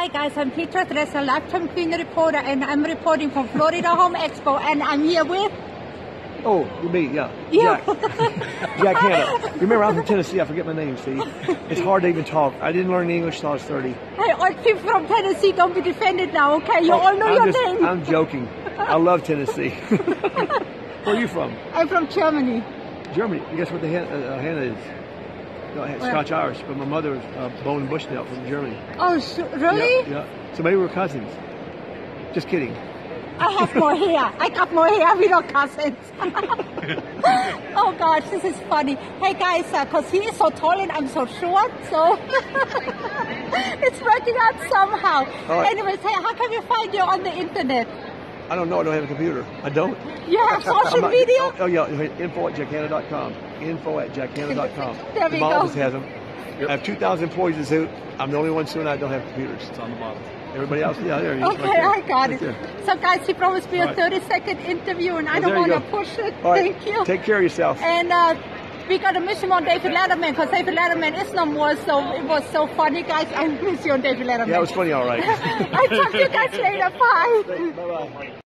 Hi guys, I'm Petra Dressa, lifetime Queen reporter, and I'm reporting from Florida Home Expo, and I'm here with. Oh, you me, yeah. Yeah. Jack. Jack Hanna. Remember I'm from Tennessee, I forget my name, see? It's hard to even talk. I didn't learn English until I was 30. Hey, all people from Tennessee, don't be defended now, okay? You all know I'm your just- name. I'm joking. I love Tennessee. Where are you from? I'm from Germany. Germany. You guess what the uh, Hanna is? No? Scotch Irish, but my mother was uh, Bone Bushnell from Germany. Oh, sh- really? Yeah, yeah. So maybe we're cousins. Just kidding. I have more hair. I got more hair. We're not cousins. oh gosh, this is funny. Hey guys, because he is so tall and I'm so short, so it's working out somehow. Right. Anyways, hey, how can we find you on the internet? I don't know. I don't have a computer. I don't. You have social not- media? Oh, oh, yeah. Info at jackhanna.com. Info at jackhanna.com. There we My go. office has them. I have 2,000 employees in Zoot. I'm the only one soon I don't have computers. It's on the bottom. Everybody else, yeah, there you go. Okay, I got it. There. So guys, he promised me a All right. 30 second interview and I don't want to push it. All right. Thank you. Take care of yourself. And uh, we got to miss him on David Letterman because David Letterman is no more. So it was so funny, guys. I miss you on David Letterman. Yeah, it was funny, all right. I'll talk to you guys later. Bye. Bye-bye.